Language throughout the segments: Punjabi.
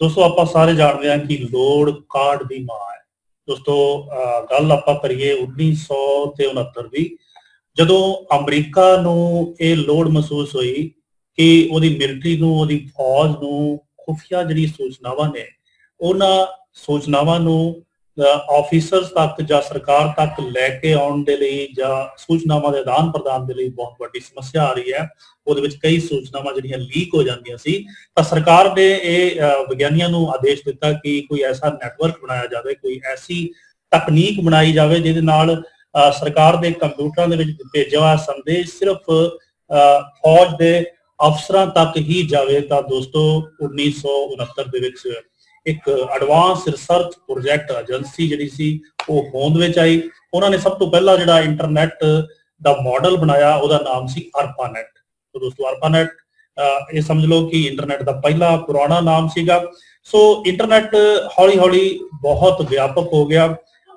ਦੋਸਤੋ, ਆਪਾਂ ਸਾਰੇ ਜਾਣਦੇ ਹਾਂ ਕਿ ਲੋੜ ਕਾਰਡ ਦੀ ਮਾਂ ਹੈ। ਦੋਸਤੋ ਗੱਲ ਆਪਾਂ ਕਰੀਏ 1900 ਤੇ 69 ਦੀ। ਜਦੋਂ ਅਮਰੀਕਾ ਨੂੰ ਇਹ ਲੋੜ ਮਹਿਸੂਸ ਹੋਈ ਕਿ ਉਹਦੀ ਮਿਲਟਰੀ ਨੂੰ, ਉਹਦੀ ਫੌਜ ਨੂੰ ਖੁਫੀਆ ਜਿਹੜੀ ਸੂਚਨਾਵਾਂ ਨੇ, ਉਹਨਾਂ ਸੂਚਨਾਵਾਂ ਨੂੰ ਆਫੀਸਰਸ ਤੱਕ ਜਾਂ ਸਰਕਾਰ ਤੱਕ ਲੈ ਕੇ ਆਉਣ ਦੇ ਲਈ ਜਾਂ ਸੂਚਨਾਵਾਂ ਦੇ ਆਦਾਨ ਪ੍ਰਦਾਨ ਦੇ ਲਈ ਬਹੁਤ ਵੱਡੀ ਸਮੱਸਿਆ ਆ ਰਹੀ ਹੈ। ਉਹਦੇ ਵਿੱਚ ਕਈ ਸੂਚਨਾਵਾਂ ਜਿਹੜੀਆਂ ਲੀਕ ਹੋ ਜਾਂਦੀਆਂ ਸੀ। ਤਾਂ ਸਰਕਾਰ ਨੇ ਇਹ ਵਿਗਿਆਨੀਆਂ ਨੂੰ ਆਦੇਸ਼ ਦਿੱਤਾ ਕਿ ਕੋਈ ਐਸਾ ਨੈਟਵਰਕ ਬਣਾਇਆ ਜਾਵੇ, ਕੋਈ ਐਸੀ ਤਕਨੀਕ ਬਣਾਈ ਜਾਵੇ ਜਿਹਦੇ ਨਾਲ ਸਰਕਾਰ ਦੇ ਕੰਪਿਊਟਰਾਂ ਦੇ ਵਿੱਚ ਭੇਜਿਆ ਹੋਇਆ ਸੰਦੇਸ਼ ਸਿਰਫ ਫੌਜ ਦੇ ਅਫਸਰਾਂ ਤੱਕ ਹੀ ਜਾਵੇ। ਤਾਂ ਦੋਸਤੋ 1969 ਦੇ ਵਿੱਚ ਇੱਕ ਐਡਵਾਂਸ ਰਿਸਰਚ ਪ੍ਰੋਜੈਕਟ ਏਜੰਸੀ ਜਿਹੜੀ ਸੀ, ਉਹ ਹੋਂਦ ਵਿੱਚ ਆਈ। ਉਹਨਾਂ ਨੇ ਸਭ ਤੋਂ ਪਹਿਲਾਂ ਜਿਹੜਾ ਇੰਟਰਨੈਟ ਦਾ ਮਾਡਲ ਬਣਾਇਆ, ਉਹਦਾ ਨਾਮ ਸੀ ਅਰਪਾਨੈਟ ਤੋਂ ਦੋਸਤੋ ਅਰਪਾਨੈਟ ਇਹ ਸਮਝ ਲਓ ਕਿ ਇੰਟਰਨੈਟ ਦਾ ਪਹਿਲਾ ਪੁਰਾਣਾ ਨਾਮ ਸੀਗਾ। ਸੋ ਇੰਟਰਨੈਟ ਹੌਲੀ-ਹੌਲੀ ਬਹੁਤ ਵਿਆਪਕ ਹੋ ਗਿਆ।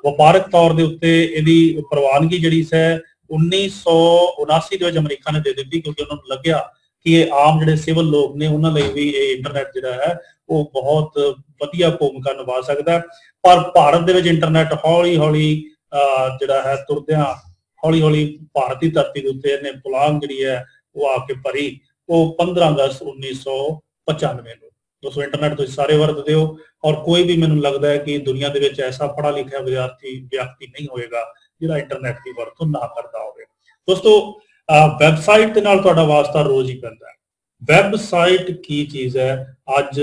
ਵਪਾਰਕ ਤੌਰ ਦੇ ਉੱਤੇ ਇਹਦੀ ਪ੍ਰਵਾਨਗੀ ਜਿਹੜੀ ਹੈ 1979 ਦੇ ਵਿੱਚ ਅਮਰੀਕਾ ਨੇ ਦੇ ਦਿੱਤੀ, ਕਿਉਂਕਿ ਉਹਨਾਂ ਨੂੰ ਲੱਗਿਆ ਕਿ ਇਹ ਆਮ ਜਿਹੜੇ ਸਿਵਲ ਲੋਕ ਨੇ, ਉਹਨਾਂ ਲਈ ਵੀ ਇਹ ਇੰਟਰਨੈਟ ਜਿਹੜਾ ਹੈ, ਉਹ ਬਹੁਤ ਵਧੀਆ ਭੂਮਿਕਾ ਨਿਭਾ ਸਕਦਾ ਪਰ ਭਾਰਤ ਦੇ ਵਿੱਚ ਇੰਟਰਨੈਟ ਹੌਲੀ-ਹੌਲੀ ਜਿਹੜਾ ਹੈ, ਤੁਰਦਿਆਂ ਹੌਲੀ-ਹੌਲੀ ਭਾਰਤੀ ਧਰਤੀ ਦੇ ਉੱਤੇ ਇਹਨੇ ਪੁਲਾਂਗ ਜਿਹੜੀ ਹੈ, ਉਹ ਆ ਕੇ ਭਰੀ। ਉਹ 15 ਅਗਸਤ 1995 ਨੂੰ। ਦੋਸਤੋ ਇੰਟਰਨੈਟ ਤੁਸੀਂ ਸਾਰੇ ਵਰਤਦੇ ਹੋ ਔਰ ਕੋਈ ਵੀ ਮੈਨੂੰ ਲੱਗਦਾ ਹੈ ਕਿ ਦੁਨੀਆ ਦੇ ਵਿੱਚ ਐਸਾ ਪੜਾ ਲਿਖਿਆ ਵਿਦਿਆਰਥੀ, ਵਿਅਕਤੀ ਨਹੀਂ ਹੋਏਗਾ, ਜਿਹੜਾ ਇੰਟਰਨੈਟ ਦੀ ਵਰਤੋਂ ਨਾ ਕਰਦਾ ਹੋਵੇ। ਦੋਸਤੋ ਵੈਬਸਾਈਟ ਦੇ ਨਾਲ ਤੁਹਾਡਾ ਵਾਸਤਾ ਰੋਜ਼ ਹੀ ਪੈਂਦਾ ਹੈ। ਵੈਬਸਾਈਟ ਕੀ ਚੀਜ਼ ਹੈ? ਅੱਜ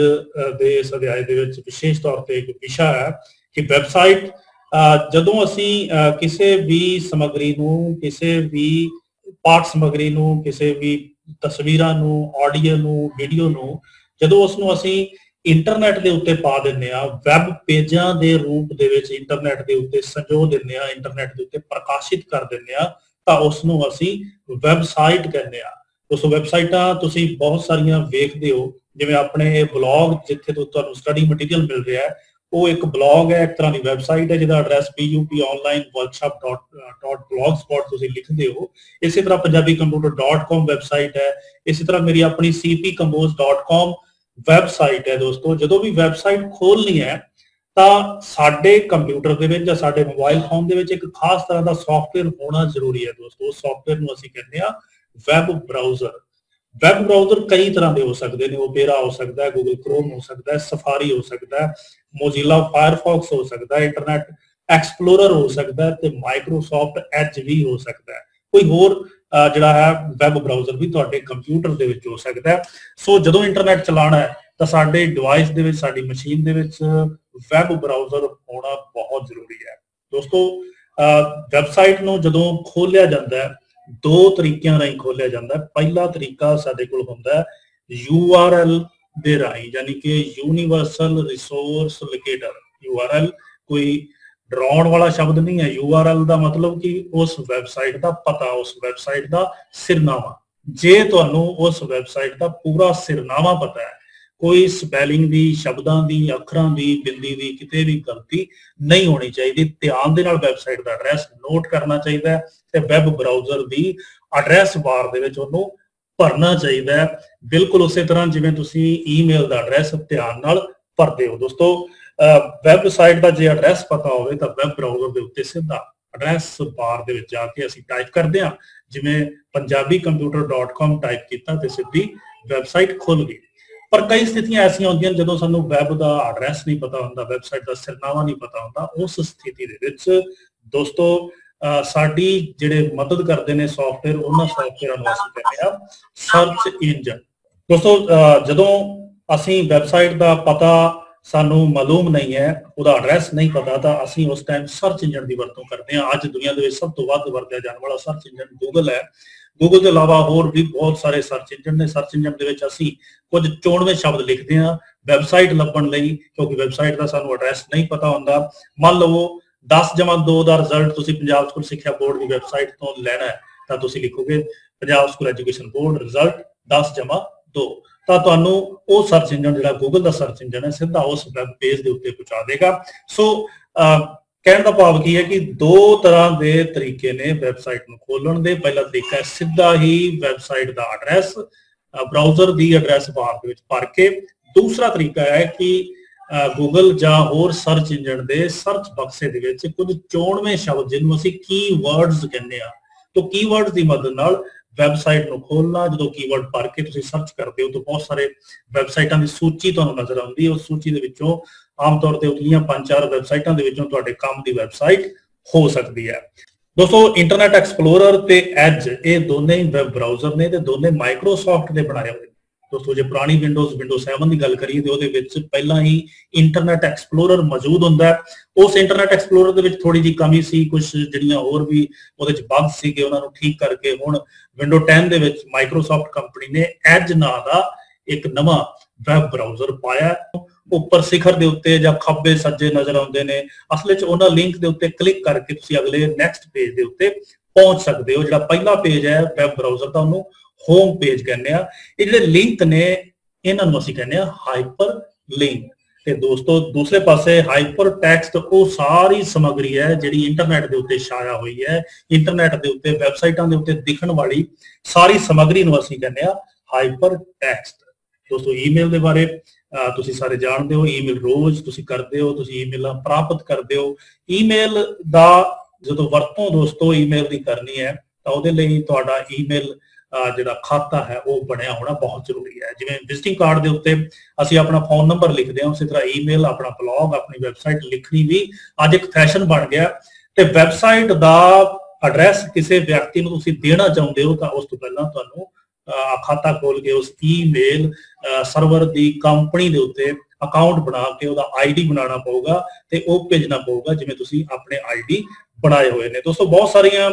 ਦੇ ਇਸ ਅਧਿਆਇ ਦੇ ਵਿੱਚ ਵਿਸ਼ੇਸ਼ ਤੌਰ ਤੇ ਇੱਕ ਵਿਸ਼ਾ ਹੈ ਕਿ ਵੈਬਸਾਈਟ ਜਦੋਂ ਅਸੀਂ ਕਿਸੇ ਵੀ ਸਮੱਗਰੀ ਨੂੰ, ਕਿਸੇ ਵੀ ਪਾਠ ਸਮੱਗਰੀ ਨੂੰ, ਕਿਸੇ ਵੀ ਤਸਵੀਰਾਂ ਨੂੰ, ਆਡੀਓ ਨੂੰ, ਵੀਡੀਓ ਨੂੰ, ਜਦੋਂ ਉਸ ਨੂੰ ਅਸੀਂ ਇੰਟਰਨੈਟ ਦੇ ਉੱਤੇ ਪਾ ਦਿੰਨੇ ਆ ਵੈਬ ਪੇਜਾਂ ਦੇ ਰੂਪ ਦੇ ਵਿੱਚ ਇੰਟਰਨੈਟ ਦੇ ਉੱਤੇ ਸੰਜੋ ਦਿੰਨੇ ਆ ਇੰਟਰਨੈਟ ਦੇ ਉੱਤੇ ਪ੍ਰਕਾਸ਼ਿਤ ਕਰ ਦਿੰਨੇ ਆ ਤਾਂ ਉਸ ਨੂੰ ਅਸੀਂ ਵੈਬਸਾਈਟ ਕਹਿੰਦੇ ਆ ਉਸ ਵੈਬਸਾਈਟਾਂ ਤੁਸੀਂ ਬਹੁਤ ਸਾਰੀਆਂ ਵੇਖਦੇ ਹੋ। ਜਿਵੇਂ ਆਪਣੇ ਇਹ ਬਲੌਗ ਜਿੱਥੇ ਤੋਂ ਤੁਹਾਨੂੰ ਸਟੱਡੀ ਮਟੀਰੀਅਲ ਮਿਲ ਰਿਹਾ ਹੈ, ਉਹ ਇੱਕ ਬਲੌਗ ਹੈ, ਇੱਕ ਤਰ੍ਹਾਂ ਦੀ ਵੈਬਸਾਈਟ ਹੈ, ਜਿਹਦਾ ਐਡਰੈਸ puponlineworkshop.blogspot ਤੁਸੀਂ ਲਿਖਦੇ ਹੋ। ਇਸੇ ਤਰ੍ਹਾਂ punjabiComputer.com ਵੈਬਸਾਈਟ ਹੈ। ਇਸੇ ਤਰ੍ਹਾਂ ਮੇਰੀ ਆਪਣੀ cpcompose.com ਵੈਬਸਾਈਟ ਹੈ ਦੋਸਤੋ। ਜਦੋਂ ਵੀ ਵੈਬਸਾਈਟ ਖੋਲਣੀ ਹੈ ਤਾਂ ਸਾਡੇ ਕੰਪਿਊਟਰ ਦੇ ਵਿੱਚ ਜਾਂ ਸਾਡੇ ਮੋਬਾਈਲ ਫੋਨ ਦੇ ਵਿੱਚ ਇੱਕ ਖਾਸ ਤਰ੍ਹਾਂ ਦਾ ਸੌਫਟਵੇਅਰ ਹੋਣਾ ਜ਼ਰੂਰੀ ਹੈ ਦੋਸਤੋ। ਉਸ ਸੌਫਟਵੇਅਰ ਨੂੰ ਅਸੀਂ ਕਹਿੰਦੇ ਆ ਵੈਬ ਬ੍ਰਾਊਜ਼ਰ ਵੈਬ ਬ੍ਰਾਊਜ਼ਰ ਕਈ ਤਰ੍ਹਾਂ ਦੇ ਹੋ ਸਕਦੇ ਨੇ। ਓਪੇਰਾ ਹੋ ਸਕਦਾ ਹੈ ਗੂਗਲ ਕ੍ਰੋਮ ਹੋ ਸਕਦਾ ਹੈ ਸਫਾਰੀ ਹੋ ਸਕਦਾ ਹੈ ਮੋਜ਼ਿਲਾ ਫਾਇਰਫੌਕਸ ਹੋ ਸਕਦਾ ਹੈ ਇੰਟਰਨੈਟ ਐਕਸਪਲੋਰਰ ਹੋ ਸਕਦਾ ਹੈ ਤੇ ਮਾਈਕਰੋਸਾਫਟ ਐਜ ਵੀ ਹੋ ਸਕਦਾ ਹੈ। ਕੋਈ ਹੋਰ ਜਿਹੜਾ ਹੈ ਵੈਬ ਬ੍ਰਾਊਜ਼ਰ ਵੀ ਤੁਹਾਡੇ ਕੰਪਿਊਟਰ ਦੇ ਵਿੱਚ ਹੋ ਸਕਦਾ ਹੈ। ਸੋ ਜਦੋਂ ਇੰਟਰਨੈਟ ਚਲਾਉਣਾ ਹੈ ਤਾਂ ਸਾਡੇ ਡਿਵਾਈਸ ਦੇ ਵਿੱਚ, ਸਾਡੀ ਮਸ਼ੀਨ ਦੇ ਵਿੱਚ ਵੈਬ ਬਰਾਊਜ਼ਰ ਹੋਣਾ ਬਹੁਤ ਜ਼ਰੂਰੀ ਹੈ। ਦੋਸਤੋ ਵੈਬਸਾਈਟ ਨੂੰ ਜਦੋਂ ਖੋਲਿਆ ਜਾਂਦਾ ਹੈ, ਦੋ ਤਰੀਕਿਆਂ ਰਾਹੀਂ ਖੋਲਿਆ ਜਾਂਦਾ ਹੈ। ਪਹਿਲਾ ਤਰੀਕਾ ਸਾਡੇ ਕੋਲ ਹੁੰਦਾ ਹੈ URL ਦੇ ਰਾਹੀਂ, ਯਾਨੀ ਕਿ ਯੂਨੀਵਰਸਲ ਰਿਸੋਰਸ ਲੋਕੇਟਰ URL ਕੋਈ ਡਰਾਉਣ ਵਾਲਾ ਸ਼ਬਦ ਨਹੀਂ ਹੈ। URL ਦਾ ਮਤਲਬ ਕਿ ਉਸ ਵੈਬਸਾਈਟ ਦਾ ਪਤਾ, ਉਸ ਵੈਬਸਾਈਟ ਦਾ ਸਿਰਨਾਮਾ। ਜੇ ਤੁਹਾਨੂੰ ਉਸ ਵੈਬਸਾਈਟ ਦਾ ਪੂਰਾ ਸਿਰਨਾਮਾ ਪਤਾ ਹੈ ਕੋਈ ਸਪੈਲਿੰਗ ਦੀ, ਸ਼ਬਦਾਂ ਦੀ, ਅੱਖਰਾਂ ਦੀ, ਬਿੰਦੀ ਦੀ ਕਿਤੇ ਵੀ ਗਲਤੀ ਨਹੀਂ ਹੋਣੀ ਚਾਹੀਦੀ। ਧਿਆਨ ਦੇ ਨਾਲ ਵੈਬਸਾਈਟ ਦਾ ਐਡਰੈਸ ਨੋਟ ਕਰਨਾ ਚਾਹੀਦਾ ਹੈ ਤੇ ਵੈਬ ਬ੍ਰਾਊਜ਼ਰ ਦੀ ਐਡਰੈਸ ਬਾਰ ਦੇ ਵਿੱਚ ਉਹਨੂੰ ਭਰਨਾ ਚਾਹੀਦਾ ਬਿਲਕੁਲ ਉਸੇ ਤਰ੍ਹਾਂ ਜਿਵੇਂ ਤੁਸੀਂ ਈਮੇਲ ਦਾ ਐਡਰੈਸ ਧਿਆਨ ਨਾਲ ਭਰਦੇ ਹੋ। ਦੋਸਤੋ ਵੈਬਸਾਈਟ ਦਾ ਜੇ ਐਡਰੈਸ ਪਤਾ ਹੋਵੇ ਤਾਂ ਵੈਬ ਬਰਾਊਜ਼ਰ ਦੇ ਉੱਤੇ ਸਿੱਧਾ ਐਡਰੈਸ ਬਾਰ ਦੇ ਵਿੱਚ ਜਾ ਕੇ ਅਸੀਂ ਟਾਈਪ ਕਰਦੇ ਹਾਂ। ਜਿਵੇਂ punjabicomputer.com ਟਾਈਪ ਕੀਤਾ ਤੇ ਸਿੱਧੀ ਵੈਬਸਾਈਟ ਖੁੱਲ ਗਈ। ਪਰ ਕਈ ਸਥਿਤੀਆਂ ਐਸੀਆਂ ਹੁੰਦੀਆਂ ਜਦੋਂ ਸਾਨੂੰ ਵੈਬ ਦਾ ਐਡਰੈਸ ਨਹੀਂ ਪਤਾ ਹੁੰਦਾ ਵੈਬਸਾਈਟ ਦਾ ਸਿਰਨਾਮਾ ਨਹੀਂ ਪਤਾ ਹੁੰਦਾ, ਉਸ ਸਥਿਤੀ ਦੇ ਵਿੱਚ ਦੋਸਤੋ ਸਾਡੀ ਜਿਹੜੇ ਮਦਦ ਕਰਦੇ ਨੇ ਸੌਫਟਵੇਅਰ ਉਹਨਾਂ ਸੌਫਟਵੇਅਰਾਂ ਨੂੰ ਅਸੀਂ ਕਹਿੰਦੇ ਆ ਸਰਚ ਇੰਜਨ ਦੋਸਤੋ ਜਦੋਂ ਅਸੀਂ ਵੈਬਸਾਈਟ ਦਾ ਪਤਾ ਸਾਨੂੰ ਮਾਲੂਮ ਨਹੀਂ ਹੈ, ਉਹਦਾ ਐਡਰੈਸ ਨਹੀਂ ਪਤਾ, ਤਾਂ ਅਸੀਂ ਉਸ ਟਾਈਮ ਸਰਚ ਇੰਜਨ ਦੀ ਵਰਤੋਂ ਕਰਦੇ ਹਾਂ। ਅੱਜ ਦੁਨੀਆ ਦੇ ਵਿੱਚ ਸਭ ਤੋਂ ਵੱਧ ਵਰਤਿਆ ਜਾਣ ਵਾਲਾ ਸਰਚ ਇੰਜਨ ਗੂਗਲ ਹੈ। ਗੂਗਲ ਤੋਂ ਇਲਾਵਾ ਹੋਰ ਵੀ ਬਹੁਤ ਸਾਰੇ ਸਰਚ ਇੰਜਨ ਨੇ। ਸਰਚ ਇੰਜਨ ਦੇ ਵਿੱਚ ਅਸੀਂ ਕੁਝ ਚੋਣਵੇਂ ਸ਼ਬਦ ਲਿਖਦੇ ਹਾਂ ਵੈਬਸਾਈਟ ਲੱਭਣ ਲਈ, ਕਿਉਂਕਿ ਵੈਬਸਾਈਟ ਦਾ ਸਾਨੂੰ ਐਡਰੈਸ ਨਹੀਂ ਪਤਾ ਹੁੰਦਾ। ਮੰਨ ਲਵੋ 10 2 ਦਾ ਰਿਜ਼ਲਟ ਤੁਸੀਂ ਪੰਜਾਬ ਸਕੂਲ ਸਿੱਖਿਆ ਬੋਰਡ ਦੀ ਵੈਬਸਾਈਟ ਤੋਂ ਲੈਣਾ ਹੈ, ਤਾਂ ਤੁਸੀਂ ਲਿਖੋਗੇ Punjab school education board result 10 2 ਤਾਂ ਤੁਹਾਨੂੰ ਉਹ ਸਰਚ ਇੰਜਨ ਜਿਹੜਾ ਗੂਗਲ ਦਾ ਸਰਚ ਇੰਜਨ ਹੈ, ਸਿੱਧਾ ਉਸ ਵੈਬ ਪੇਜ ਦੇ ਉੱਤੇ ਪਹੁੰਚਾ ਦੇਗਾ। ਸੋ ਕਹਿਣ ਦਾ ਭਾਵ ਕੀ ਹੈ ਕਿ ਦੋ ਤਰ੍ਹਾਂ ਦੇ ਤਰੀਕੇ ਨੇ ਵੈਬਸਾਈਟ ਨੂੰ ਖੋਲਣ ਦੇ। ਪਹਿਲਾ ਤਰੀਕਾ ਹੈ ਸਿੱਧਾ ਹੀ ਵੈਬਸਾਈਟ ਦਾ ਐਡਰੈਸ ਬ੍ਰਾਊਜ਼ਰ ਦੀ ਐਡਰੈਸ ਬਾਰ ਦੇ ਵਿੱਚ ਭਰ ਕੇ। ਦੂਸਰਾ ਤਰੀਕਾ ਹੈ ਕਿ ਗੂਗਲ ਜਾਂ ਹੋਰ ਸਰਚ ਇੰਜਨ ਦੇ ਸਰਚ ਬਕਸੇ ਦੇ ਵਿੱਚ ਕੁਝ ਚੋਣਵੇਂ ਸ਼ਬਦ, ਜਿਹਨੂੰ ਅਸੀਂ ਕੀਵਰਡਸ ਕਹਿੰਦੇ ਆ ਤੋਂ ਕੀਵਰਡਸ ਦੀ ਮਦਦ ਨਾਲ ਵੈਬਸਾਈਟ ਨੂੰ ਖੋਲਣਾ ਜਦੋਂ ਕੀਵਰਡ ਭਰ ਕੇ ਤੁਸੀਂ ਸਰਚ ਕਰਦੇ ਹੋ ਤਾਂ ਬਹੁਤ ਸਾਰੇ ਵੈਬਸਾਈਟਾਂ ਦੀ ਸੂਚੀ ਤੁਹਾਨੂੰ ਨਜ਼ਰ ਆਉਂਦੀ ਹੈ। ਉਸ ਸੂਚੀ ਦੇ ਵਿੱਚੋਂ ਆਮ ਤੌਰ ਤੇ ਉਤਲੀਆਂ ਪੰਜ ਚਾਰ ਵੈਬਸਾਈਟਾਂ ਦੇ ਵਿੱਚੋਂ ਤੁਹਾਡੇ ਕੰਮ ਦੀ ਵੈਬਸਾਈਟ ਹੋ ਸਕਦੀ ਹੈ। ਦੋਸਤੋ ਇੰਟਰਨੈਟ ਐਕਸਪਲੋਰਰ ਤੇ ਐਜ ਇਹ ਦੋਨੇ ਹੀ ਵੈਬ ਬਰਾਊਜ਼ਰ ਨੇ ਤੇ ਦੋਨੇ ਮਾਈਕਰੋਸਾਫਟ ਦੇ ਬਣਾਏ ਹੋਏ ਦੋਸਤੋ, ਜੇ ਪੁਰਾਣੀ ਵਿੰਡੋਜ਼ ਵਿੰਡੋ 7 ਦੀ ਗੱਲ ਕਰੀਏ ਤੇ ਉਹਦੇ ਵਿੱਚ ਪਹਿਲਾਂ ਹੀ ਇੰਟਰਨੈਟ ਐਕਸਪਲੋਰਰ ਮੌਜੂਦ ਹੁੰਦਾ ਉਸ ਇੰਟਰਨੈਟ ਐਕਸਪਲੋਰਰ ਦੇ ਵਿੱਚ ਥੋੜੀ ਜੀ ਕਮੀ ਸੀ ਕੁਝ ਜਿਹੜੀਆਂ ਹੋਰ ਵੀ ਉਹਦੇ ਵਿੱਚ ਬਗਸ ਸੀਗੇ, ਉਹਨਾਂ ਨੂੰ ਠੀਕ ਕਰਕੇ ਹੁਣ ਵਿੰਡੋ 10 ਦੇ ਵਿੱਚ ਮਾਈਕਰੋਸਾਫਟ ਕੰਪਨੀ ਨੇ ਐਜ ਨਾਂ ਦਾ ਇੱਕ ਨਵਾਂ ਵੈਬ ਬਰਾਊਜ਼ਰ ਪਾਇਆ ਉੱਪਰ ਸਿਖਰ ਦੇ ਉੱਤੇ ਜਾਂ ਖੱਬੇ ਸੱਜੇ ਨਜ਼ਰ ਆਉਂਦੇ ਨੇ। ਅਸਲ ਵਿੱਚ ਉਹਨਾਂ ਲਿੰਕ ਦੇ ਉੱਤੇ ਕਲਿੱਕ ਕਰਕੇ ਤੁਸੀਂ ਅਗਲੇ ਨੈਕਸਟ ਪੇਜ ਦੇ ਉੱਤੇ ਪਹੁੰਚ ਸਕਦੇ ਹੋ। ਜਿਹੜਾ ਪਹਿਲਾ ਪੇਜ ਹੈ ਵੈਬ ਬਰਾਊਜ਼ਰ ਦਾ ਉਹਨੂੰ। ਹੋਮ ਪੇਜ ਕਹਿੰਦੇ ਆ। ਇਹ ਜਿਹੜੇ ਲਿੰਕ ਨੇ, ਇਹਨਾਂ ਨੂੰ ਅਸੀਂ ਕਹਿੰਦੇ ਆ ਹਾਈਪਰ ਲਿੰਕ ਤੇ ਦੋਸਤੋ, ਦੂਸਰੇ ਪਾਸੇ ਹਾਈਪਰ ਟੈਕਸਟ ਉਹ ਸਾਰੀ ਸਮੱਗਰੀ ਹੈ ਜਿਹੜੀ ਇੰਟਰਨੈਟ ਦੇ ਉੱਤੇ ਛਾਇਆ ਹੋਈ ਹੈ। ਇੰਟਰਨੈਟ ਦੇ ਉੱਤੇ ਵੈਬਸਾਈਟਾਂ ਦੇ ਉੱਤੇ ਦਿਖਣ ਵਾਲੀ ਸਾਰੀ ਸਮੱਗਰੀ ਨੂੰ ਅਸੀਂ ਕਹਿੰਦੇ ਆ ਹਾਈਪਰ ਟੈਕਸਟ ਦੋਸਤੋ ਈਮੇਲ ਦੇ ਬਾਰੇ ਤੁਸੀਂ ਸਾਰੇ ਜਾਣਦੇ ਹੋ। ਈਮੇਲ ਰੋਜ਼ ਤੁਸੀਂ ਕਰਦੇ ਹੋ, ਤੁਸੀਂ ਈਮੇਲਾਂ ਪ੍ਰਾਪਤ ਕਰਦੇ ਹੋ। ਈਮੇਲ ਦਾ ਜਦੋਂ ਵਰਤੋਂ ਦੋਸਤੋ ਈਮੇਲ ਦੀ ਕਰਨੀ ਹੈ, ਤਾਂ ਉਹਦੇ ਲਈ ਤੁਹਾਡਾ ਈਮੇਲ ਜਿਹੜਾ ਖਾਤਾ ਹੈ, ਉਹ ਬਣਿਆ ਹੋਣਾ ਬਹੁਤ ਜ਼ਰੂਰੀ ਹੈ। ਜਿਵੇਂ ਵਿਜ਼ਿਟਿੰਗ ਕਾਰਡ ਦੇ ਉੱਤੇ ਅਸੀਂ ਆਪਣਾ ਫੋਨ ਨੰਬਰ ਲਿਖਦੇ ਹਾਂ, ਉਸੇ ਤਰ੍ਹਾਂ ਈਮੇਲ ਆਪਣਾ ਬਲੌਗ ਆਪਣੀ ਵੈਬਸਾਈਟ ਲਿਖਣੀ ਵੀ ਅੱਜ ਇੱਕ ਫੈਸ਼ਨ ਬਣ ਗਿਆ। ਤੇ ਵੈਬਸਾਈਟ ਦਾ ਐਡਰੈਸ ਕਿਸੇ ਵਿਅਕਤੀ ਨੂੰ ਤੁਸੀਂ ਦੇਣਾ ਚਾਹੁੰਦੇ ਹੋ, ਤਾਂ ਉਸ ਤੋਂ ਪਹਿਲਾਂ ਤੁਹਾਨੂੰ ਖਾਤਾ ਖੋਲ ਕੇ ਉਸ ਈਮੇਲ ਸਰਵਰ ਦੀ ਕੰਪਨੀ ਦੇ ਉੱਤੇ ਅਕਾਊਂਟ ਬਣਾ ਕੇ ਉਹਦਾ ਆਈਡੀ ਬਣਾਉਣਾ ਪਊਗਾ ਤੇ ਉਹ ਭੇਜਣਾ ਪਊਗਾ। ਜਿਵੇਂ ਤੁਸੀਂ ਆਪਣੇ ਆਈਡੀ ਬਣਾਏ ਹੋਏ ਨੇ। ਦੋਸਤੋ, ਬਹੁਤ ਸਾਰੀਆਂ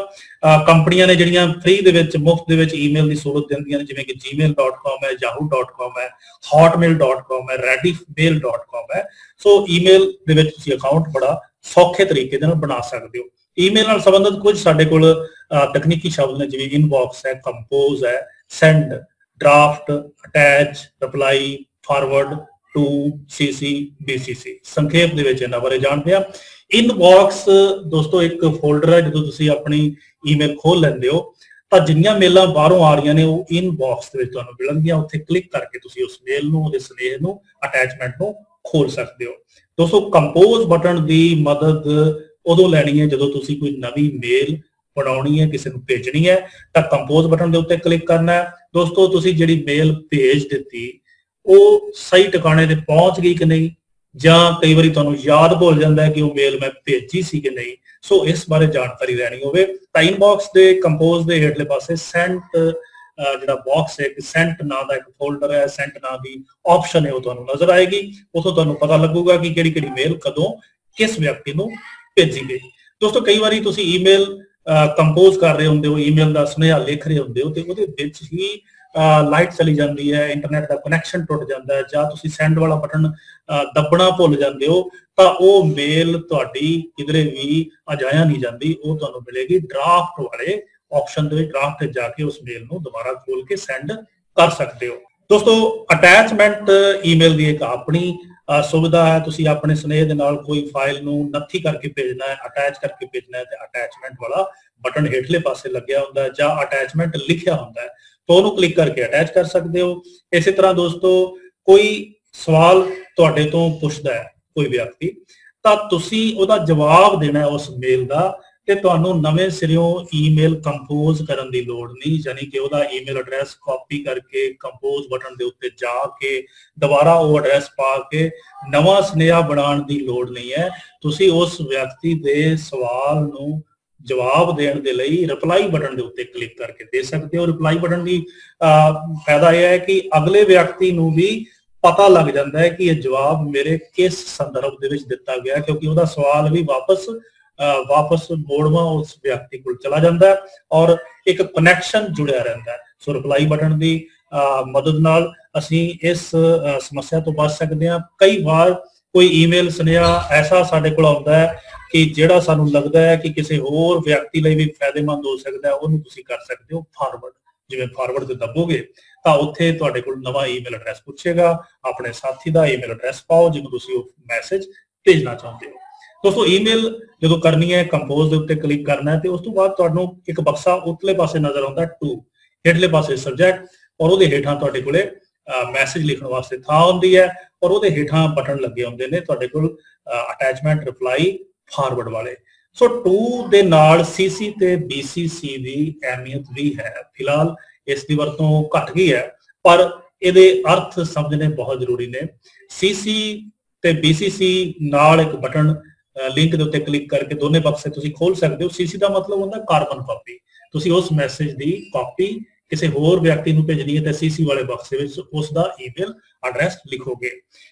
ਕੰਪਨੀਆਂ ਨੇ ਜਿਹੜੀਆਂ ਫ੍ਰੀ ਦੇ ਵਿੱਚ, ਮੁਫਤ ਦੇ ਵਿੱਚ ਈਮੇਲ ਦੀ ਸਹੂਲਤ ਦਿੰਦੀਆਂ ਨੇ, ਜਿਵੇਂ ਕਿ gmail.com ਹੈ yahoo.com ਹੈ hotmail.com ਹੈ rediffmail.com ਹੈ। ਸੋ ਈਮੇਲ ਦੇ ਵਿੱਚ ਤੁਸੀਂ ਅਕਾਊਂਟ ਬੜਾ ਸੌਖੇ ਤਰੀਕੇ ਦੇ ਨਾਲ ਬਣਾ ਸਕਦੇ ਹੋ। ਈਮੇਲ ਨਾਲ ਸੰਬੰਧਿਤ ਕੁਝ ਸਾਡੇ ਕੋਲ ਤਕਨੀਕੀ ਸ਼ਬਦ ਨੇ, ਜਿਵੇਂ ਇਨਬਾਕਸ ਹੈ ਕੰਪੋਜ਼ ਹੈ send draft attach reply forward to ਸੰਖੇਪ ਦੇ ਵਿੱਚ ਇਹਨਾਂ ਬਾਰੇ ਜਾਣਦੇ ਆ। ਇਨਬਾਕਸ ਦੋਸਤੋ, ਇੱਕ ਫੋਲਡਰ ਹੈ, ਜਦੋਂ ਤੁਸੀਂ ਆਪਣੀ ਈਮੇਲ ਖੋਲ ਲੈਂਦੇ ਹੋ, ਤਾਂ ਜਿੰਨੀਆਂ ਮੇਲਾਂ ਬਾਹਰੋਂ ਆ ਰਹੀਆਂ ਨੇ, ਉਹ ਇਨਬਾਕਸ ਦੇ ਵਿੱਚ ਤੁਹਾਨੂੰ ਮਿਲਣਗੀਆਂ। ਉੱਥੇ ਕਲਿੱਕ ਕਰਕੇ ਤੁਸੀਂ ਉਸ ਮੇਲ ਨੂੰ, ਉਹਦੇ ਸੁਨੇਹੇ ਨੂੰ ਅਟੈਚਮੈਂਟ ਨੂੰ ਖੋਲ ਸਕਦੇ ਹੋ। ਦੋਸਤੋ ਕੰਪੋਜ਼ ਬਟਨ ਦੀ ਮਦਦ ਉਦੋਂ ਲੈਣੀ ਹੈ, ਜਦੋਂ ਤੁਸੀਂ ਕੋਈ ਨਵੀਂ ਮੇਲ ਬਣਾਉਣੀ ਹੈ, ਕਿਸੇ ਨੂੰ ਭੇਜਣੀ ਹੈ, ਤਾਂ ਕੰਪੋਜ਼ ਬਟਨ ਦੇ ਉੱਤੇ ਕਲਿੱਕ ਕਰਨਾ ਹੈ। ਦੋਸਤੋ, ਤੁਸੀਂ ਜਿਹੜੀ ਮੇਲ ਭੇਜ ਦਿੱਤੀ ਉਹ ਸਹੀ ਟਿਕਾਣੇ ਤੇ ਪਹੁੰਚ ਗਈ ਕਿ ਨਹੀਂ? ਜਾਂ ਕਈ ਵਾਰੀ ਤੁਹਾਨੂੰ ਯਾਦ ਭੁੱਲ ਜਾਂਦਾ ਹੈ ਕਿ ਉਹ ਮੇਲ ਮੈਂ ਭੇਜੀ ਸੀ ਕਿ ਨਹੀਂ? ਸੋ ਇਸ ਬਾਰੇ ਜਾਣਕਾਰੀ ਲੈਣੀ ਹੋਵੇ। ਤਾਂ ਇਨਬਾਕਸ ਦੇ ਕੰਪੋਜ਼ ਦੇ ਹੇਠਲੇ ਪਾਸੇ ਸੈਂਟ ਜਿਹੜਾ ਬਾਕਸ ਹੈ ਕਿ ਸੈਂਟ ਨਾਂ ਦਾ ਇੱਕ ਫੋਲਡਰ ਹੈ। ਸੈਂਟ ਨਾਂ ਦੀ ਆਪਸ਼ਨ ਹੈ, ਉਹ ਤੁਹਾਨੂੰ ਨਜ਼ਰ ਆਏਗੀ। ਉਥੋਂ ਤੁਹਾਨੂੰ ਪਤਾ ਲੱਗੂਗਾ ਕਿ ਕਿਹੜੀ ਕਿਹੜੀ ਮੇਲ ਕਦੋਂ ਕਿਸ ਵਿਅਕਤੀ ਨੂੰ ਭੇਜੀ ਗਈ। ਦੋਸਤੋ, ਕਈ ਵਾਰੀ ਤੁਸੀਂ ਈਮੇਲ ਕੰਪੋਜ਼ ਕਰ ਰਹੇ ਹੁੰਦੇ ਹੋ ਈਮੇਲ ਦਾ ਸੁਨੇਹਾ ਲਿਖ ਰਹੇ ਹੁੰਦੇ ਹੋ ਤੇ ਉਹਦੇ ਵਿੱਚ ਹੀ ਲਾਈਟ ਚਲੀ ਜਾਂਦੀ ਹੈ ਇੰਟਰਨੈਟ ਦਾ ਕਨੈਕਸ਼ਨ ਟੁੱਟ ਜਾਂਦਾ ਹੈ ਜਾਂ ਤੁਸੀਂ ਸੈਂਡ ਵਾਲਾ ਬਟਨ ਦੱਬਣਾ ਭੁੱਲ ਜਾਂਦੇ ਹੋ, ਤਾਂ ਉਹ ਮੇਲ ਤੁਹਾਡੀ ਕਿਧਰੇ ਵੀ ਅਜਾਇਆ ਨਹੀਂ ਜਾਂਦੀ, ਉਹ ਤੁਹਾਨੂੰ ਮਿਲੇਗੀ ਡਰਾਫਟ ਵਾਲੇ ਆਪਸ਼ਨ ਦੇ ਵਿੱਚ ਡਰਾਫਟ ਤੇ ਜਾ ਕੇ ਉਸ ਮੇਲ ਨੂੰ ਦੁਬਾਰਾ ਖੋਲ ਕੇ ਸੈਂਡ ਕਰ ਸਕਦੇ ਹੋ। ਦੋਸਤੋ ਅਟੈਚਮੈਂਟ ਈਮੇਲ ਦੀ ਇੱਕ ਆਪਣੀ ਸੁਵਿਧਾ ਹੈ, ਤੁਸੀਂ ਆਪਣੇ ਸਨੇਹ ਦੇ ਨਾਲ ਕੋਈ ਫਾਈਲ ਨੂੰ ਨੱਥੀ ਕਰਕੇ ਭੇਜਣਾ ਹੈ ਅਟੈਚ ਕਰਕੇ ਭੇਜਣਾ ਹੈ ਤੇ ਅਟੈਚਮੈਂਟ ਵਾਲਾ ਬਟਨ ਹੇਠਲੇ ਪਾਸੇ ਲੱਗਿਆ ਹੁੰਦਾ ਹੈ ਜਾਂ ਅਟੈਚਮੈਂਟ ਲਿਖਿਆ ਹੁੰਦਾ ਹੈ। ਤੋਂ ਉਹਨੂੰ ਕਲਿੱਕ ਕਰਕੇ ਅਟੈਚ ਕਰ ਸਕਦੇ ਹੋ। ਇਸੇ ਤਰ੍ਹਾਂ ਦੋਸਤੋ, ਕੋਈ ਸਵਾਲ ਤੁਹਾਡੇ ਤੋਂ ਪੁੱਛਦਾ ਹੈ, ਕੋਈ ਵਿਅਕਤੀ, ਤਾਂ ਤੁਸੀਂ ਉਹਦਾ ਜਵਾਬ ਦੇਣਾ ਹੈ ਉਸ ਮੇਲ ਦਾ ਤੇ ਤੁਹਾਨੂੰ ਨਵੇਂ ਸਿਰਿਓਂ ਈਮੇਲ ਕੰਪੋਜ਼ ਕਰਨ ਦੀ ਲੋੜ ਨਹੀਂ, ਯਾਨੀ ਕਿ ਉਹਦਾ ਈਮੇਲ ਐਡਰੈਸ ਕਾਪੀ ਕਰਕੇ ਕੰਪੋਜ਼ ਬਟਨ ਦੇ ਉੱਤੇ ਜਾ ਕੇ ਦੁਬਾਰਾ ਉਹ ਐਡਰੈਸ ਪਾ ਕੇ ਨਵਾਂ ਸੁਨੇਹਾ ਬਣਾਉਣ ਦੀ ਲੋੜ ਨਹੀਂ ਹੈ। ਤੁਸੀਂ ਉਸ ਵਿਅਕਤੀ ਦੇ ਸਵਾਲ ਨੂੰ ਜਵਾਬ ਦੇਣ ਦੇ ਲਈ ਰਿਪਲਾਈ ਬਟਨ ਦੇ ਉੱਤੇ ਕਲਿੱਕ ਕਰਕੇ ਦੇ ਸਕਦੇ ਹੋ। ਰਿਪਲਾਈ ਬਟਨ ਦੀ ਫਾਇਦਾ ਇਹ ਹੈ ਕਿ ਅਗਲੇ ਵਿਅਕਤੀ ਨੂੰ ਵੀ ਪਤਾ ਲੱਗ ਜਾਂਦਾ ਹੈ ਕਿ ਇਹ ਜਵਾਬ ਮੇਰੇ ਕਿਸ ਸੰਦਰਭ ਦੇ ਵਿੱਚ ਦਿੱਤਾ ਗਿਆ ਕਿਉਂਕਿ ਉਹਦਾ ਸਵਾਲ ਵੀ ਵਾਪਸ ਵਾਪਸ ਮੋੜਵਾ ਉਸ ਵਿਅਕਤੀ ਕੋਲ ਚਲਾ ਜਾਂਦਾ ਹੈ ਔਰ ਇੱਕ ਕਨੈਕਸ਼ਨ ਜੁੜਿਆ ਰਹਿੰਦਾ ਹੈ। ਸੋ ਰਿਪਲਾਈ ਬਟਨ ਦੀ ਮਦਦ ਨਾਲ ਅਸੀਂ ਇਸ ਸਮੱਸਿਆ ਤੋਂ ਬਚ ਸਕਦੇ ਹਾਂ। ਕਈ ਵਾਰ ਕੋਈ ਈਮੇਲ ਸੁਨੇਹਾ ਐਸਾ ਸਾਡੇ ਕੋਲ ਆਉਂਦਾ ਹੈ ਕਿ ਜਿਹੜਾ ਸਾਨੂੰ ਲੱਗਦਾ ਹੈ ਕਿ ਕਿਸੇ ਹੋਰ ਵਿਅਕਤੀ ਲਈ ਵੀ ਫਾਇਦੇਮੰਦ ਹੋ ਸਕਦਾ ਹੈ, ਉਹਨੂੰ ਤੁਸੀਂ ਕਰ ਸਕਦੇ ਹੋ ਫਾਰਵਰਡ ਜਿਵੇਂ ਫਾਰਵਰਡ ਤੇ ਦੱਬੋਗੇ, ਤਾਂ ਉੱਥੇ ਤੁਹਾਡੇ ਕੋਲ ਨਵਾਂ ਈਮੇਲ ਐਡਰੈਸ ਪੁੱਛੇਗਾ, ਆਪਣੇ ਸਾਥੀ ਦਾ ਈਮੇਲ ਐਡਰੈਸ ਪਾਓ, ਜਿਹਨੂੰ ਤੁਸੀਂ ਉਹ ਮੈਸੇਜ ਭੇਜਣਾ ਚਾਹੁੰਦੇ ਹੋ। ਦੋਸਤੋ ਈਮੇਲ ਜਦੋਂ ਕਰਨੀ ਹੈ ਕੰਪੋਜ਼ ਦੇ ਉੱਤੇ ਕਲਿੱਕ ਕਰਨਾ ਹੈ ਤੇ ਉਸ ਤੋਂ ਬਾਅਦ ਤੁਹਾਨੂੰ ਇੱਕ ਬਕਸਾ ਉਤਲੇ ਪਾਸੇ ਨਜ਼ਰ ਆਉਂਦਾ ਟੂ ਹੇਠਲੇ ਪਾਸੇ ਸਬਜੈਕਟ ਔਰ ਉਹਦੇ ਹੇਠਾਂ ਤੁਹਾਡੇ ਕੋਲੇ ਮੈਸੇਜ ਲਿਖਣ ਵਾਸਤੇ ਥਾਂ ਹੁੰਦੀ ਹੈ ਔਰ ਉਹਦੇ ਹੇਠਾਂ ਬਟਨ ਲੱਗੇ ਹੁੰਦੇ ਨੇ, ਤੁਹਾਡੇ ਕੋਲ ਅਟੈਚਮੈਂਟ ਰਿਪਲਾਈ ਫਾਰਵਰਡ ਵਾਲੇ। ਸੋ 2 ਦੇ ਨਾਲ ਸੀਸੀ ਤੇ ਬੀਸੀਸੀ ਦੀ ਅਹਿਮੀਅਤ ਵੀ ਹੈ। ਫਿਲਹਾਲ ਇਸ ਦੀ ਵਰਤੋਂ ਘਟ ਗਈ ਹੈ, ਪਰ ਇਹਦੇ ਅਰਥ ਸਮਝਣੇ ਬਹੁਤ ਜ਼ਰੂਰੀ ਨੇ। ਸੀਸੀ ਤੇ ਬੀਸੀਸੀ ਨਾਲ ਇੱਕ ਬਟਨ ਲਿੰਕ ਦੇ ਉੱਤੇ ਕਲਿੱਕ ਕਰਕੇ ਦੋਨੇ ਬਕਸੇ ਤੁਸੀਂ ਖੋਲ ਸਕਦੇ ਹੋ। ਸੀਸੀ ਦਾ ਮਤਲਬ ਹੁੰਦਾ ਕਾਰਬਨ ਕਾਪੀ ਤੁਸੀਂ ਉਸ ਮੈਸੇਜ ਦੀ ਕਾਪੀ ਕਿਸੇ ਹੋਰ ਵਿਅਕਤੀ ਨੂੰ ਭੇਜਣੀ ਹੈ ਤਾਂ ਸੀਸੀ ਵਾਲੇ ਬਕਸੇ ਵਿੱਚ ਉਸ ਦਾ ਈਮੇਲ ਐਡਰੈਸ ਲਿਖੋਗੇ।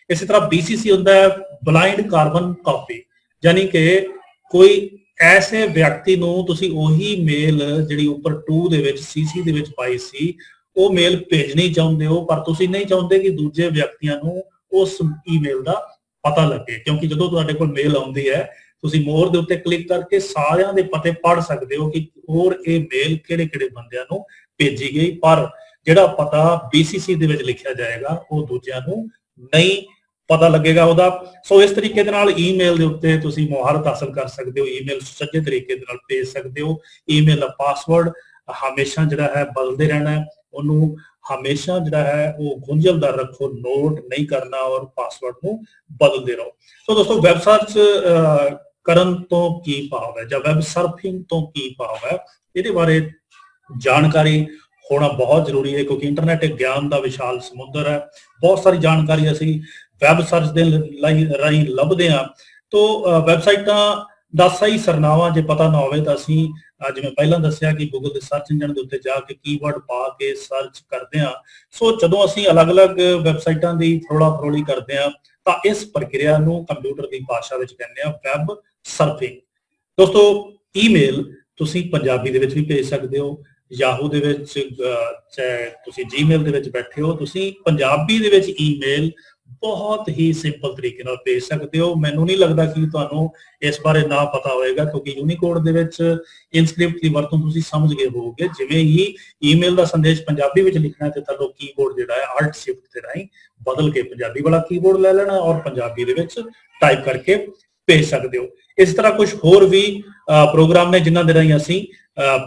ਇਸੇ ਤਰ੍ਹਾਂ ਬੀਸੀਸੀ ਹੁੰਦਾ ਹੈ ਬਲਾਈਂਡ ਕਾਰਬਨ ਕਾਪੀ ਯਾਨੀ ਕਿ ਕੋਈ ਐਸੇ ਵਿਅਕਤੀ ਨੂੰ ਤੁਸੀਂ ਉਹੀ ਮੇਲ ਜਿਹੜੀ ਉੱਪਰ 2 ਦੇ ਵਿੱਚ ਸੀਸੀ ਦੇ ਵਿੱਚ ਪਾਈ ਸੀ, ਉਹ ਮੇਲ ਭੇਜਣੀ ਚਾਹੁੰਦੇ ਹੋ, ਪਰ ਤੁਸੀਂ ਨਹੀਂ ਚਾਹੁੰਦੇ ਕਿ ਦੂਜੇ ਵਿਅਕਤੀਆਂ ਨੂੰ ਉਸ ਈਮੇਲ ਦਾ ਪਤਾ ਲੱਗੇ। ਕਿਉਂਕਿ ਜਦੋਂ ਤੁਹਾਡੇ ਕੋਲ ਮੇਲ ਆਉਂਦੀ ਹੈ, ਤੁਸੀਂ ਮੋਰ ਦੇ ਉੱਤੇ ਕਲਿੱਕ ਕਰਕੇ ਸਾਰਿਆਂ ਦੇ ਪਤੇ ਪੜ ਸਕਦੇ ਹੋ ਕਿ ਹੋਰ ਇਹ ਮੇਲ ਕਿਹੜੇ-ਕਿਹੜੇ ਬੰਦਿਆਂ ਨੂੰ ਭੇਜੀ ਗਈ। ਪਰ ਜਿਹੜਾ ਪਤਾ BCC ਦੇ ਵਿੱਚ ਲਿਖਿਆ ਜਾਏਗਾ, ਉਹ ਦੂਜਿਆਂ ਨੂੰ ਨਹੀਂ ਪਤਾ ਲੱਗੇਗਾ ਉਹਦਾ। ਸੋ ਇਸ ਤਰੀਕੇ ਦੇ ਨਾਲ ਈਮੇਲ ਦੇ ਉੱਤੇ ਤੁਸੀਂ ਮੁਹਾਰਤ ਹਾਸਲ ਕਰ ਸਕਦੇ ਹੋ। ਈਮੇਲ ਸੱਚੇ ਤਰੀਕੇ ਦੇ ਨਾਲ ਭੇਜ ਸਕਦੇ ਹੋ। ਈਮੇਲ ਦਾ ਪਾਸਵਰਡ ਹਮੇਸ਼ਾ ਜਿਹੜਾ ਹੈ ਬਦਲਦੇ ਰਹਿਣਾ ਉਹਨੂੰ ਹਮੇਸ਼ਾ ਜਿਹੜਾ ਹੈ ਉਹ ਗੁੰਝਲਦਾਰ ਰੱਖੋ ਨੋਟ ਨਹੀਂ ਕਰਨਾ ਔਰ ਪਾਸਵਰਡ ਨੂੰ ਬਦਲਦੇ ਰਹੋ। ਸੋ ਦੋਸਤੋ ਵੈਬ ਸਰਚ ਕਰਨ ਤੋਂ ਕੀ ਭਾਵ ਹੈ ਜਾਂ ਵੈਬ ਸਰਫਿੰਗ ਤੋਂ ਕੀ ਭਾਵ ਹੈ, ਇਹਦੇ ਬਾਰੇ ਜਾਣਕਾਰੀ ਹੋਣਾ ਬਹੁਤ ਜ਼ਰੂਰੀ ਹੈ ਕਿਉਂਕਿ ਇੰਟਰਨੈਟ ਇੱਕ ਗਿਆਨ ਦਾ ਵਿਸ਼ਾਲ ਸਮੁੰਦਰ ਹੈ। ਬਹੁਤ ਸਾਰੀ ਜਾਣਕਾਰੀ ਅਸੀਂ ਵੈਬ ਸਰਚ ਦੇ ਰਾਹੀਂ ਲੱਭਦੇ ਹਾਂ। ਤੋਂ ਵੈਬਸਾਈਟਾਂ ਦਾ ਸਹੀ ਸਰਨਾਵਾ ਜੇ ਪਤਾ ਨਾ ਹੋਵੇ ਤਾਂ ਅਸੀਂ ਜਿਵੇਂ ਪਹਿਲਾਂ ਦੱਸਿਆ ਕਿ ਗੂਗਲ ਦੇ ਸਰਚ ਇੰਜਨ ਦੇ ਉੱਤੇ ਜਾ ਕੇ ਕੀਵਰਡ ਪਾ ਕੇ ਸਰਚ ਕਰਦੇ ਹਾਂ। ਸੋ, ਜਦੋਂ ਅਸੀਂ ਅਲੱਗ-ਅਲੱਗ ਵੈਬਸਾਈਟਾਂ ਦੀ ਥੋੜਾ ਫਰੋਲੀ ਕਰਦੇ ਹਾਂ, ਤਾਂ ਇਸ ਪ੍ਰਕਿਰਿਆ ਨੂੰ ਕੰਪਿਊਟਰ ਦੀ ਭਾਸ਼ਾ ਵਿੱਚ ਕਹਿੰਦੇ ਆ ਵੈਬ ਸਰਫਿੰਗ। ਦੋਸਤੋ, ਈਮੇਲ ਤੁਸੀਂ ਪੰਜਾਬੀ ਦੇ ਵਿੱਚ ਵੀ ਭੇਜ ਸਕਦੇ ਹੋ, ਯਾਹੂ ਦੇ ਵਿੱਚ ਚਾਹੇ ਤੁਸੀਂ ਜੀਮੇਲ ਦੇ ਵਿੱਚ ਬੈਠੇ ਹੋ, ਤੁਸੀਂ ਪੰਜਾਬੀ ਦੇ ਵਿੱਚ ਈਮੇਲ ਬਹੁਤ ਹੀ ਸਿੰਪਲ ਤਰੀਕੇ ਨਾਲ ਭੇਜ ਸਕਦੇ ਹੋ। ਮੈਨੂੰ ਨਹੀਂ ਲੱਗਦਾ ਕਿ ਤੁਹਾਨੂੰ ਇਸ ਬਾਰੇ ਨਾ ਪਤਾ ਹੋਵੇਗਾ ਕਿਉਂਕਿ ਯੂਨੀਕੋਡ ਦੇ ਵਿੱਚ ਇਨਸਕ੍ਰਿਪਟ ਦੀ ਵਰਤੋਂ ਤੁਸੀਂ ਸਮਝ ਗਏ ਹੋਵੋਗੇ। ਜਿਵੇਂ ਹੀ ਈਮੇਲ ਦਾ ਸੰਦੇਸ਼ ਪੰਜਾਬੀ ਵਿੱਚ ਲਿਖਣਾ ਤੇ ਤੁਹਾਨੂੰ ਕੀਬੋਰਡ ਜਿਹੜਾ ਹੈ ਆਲਟ ਸ਼ਿਫਟ ਤੇ ਰਾਹੀਂ ਬਦਲ ਕੇ ਪੰਜਾਬੀ ਵਾਲਾ ਕੀਬੋਰਡ ਲੈ ਲੈਣਾ ਔਰ ਪੰਜਾਬੀ ਦੇ ਵਿੱਚ ਟਾਈਪ ਕਰਕੇ ਭੇਜ ਸਕਦੇ ਹੋ। ਇਸ ਤਰ੍ਹਾਂ ਕੁਝ ਹੋਰ ਵੀ ਪ੍ਰੋਗਰਾਮ ਨੇ ਜਿਨ੍ਹਾਂ ਦੇ ਰਾਹੀਂ ਅਸੀਂ